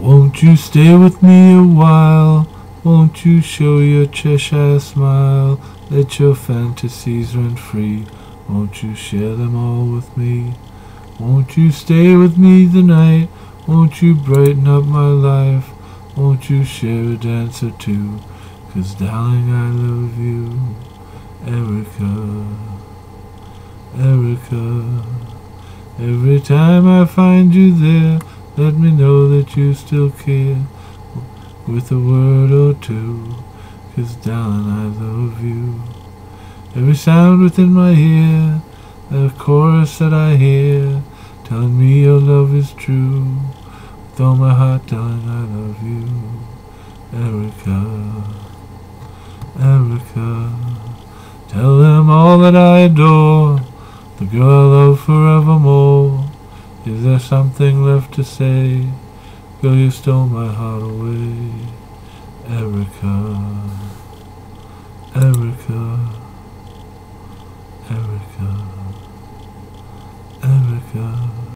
Won't you stay with me a while? Won't you show your Cheshire smile? Let your fantasies run free. Won't you share them all with me? Won't you stay with me the night? Won't you brighten up my life? Won't you share a dance or two? Cause darling I love you Erika Erika Every time I find you there Let me know that you still care With a word or two Cause darling I love you Every sound within my ear The chorus that I hear Telling me your love is true With all my heart darling I love you Erika Erika. Tell them all that I adore, the girl I love forevermore there's something left to say. Girl, you stole my heart away. Erika. Erika. Erika. Erika.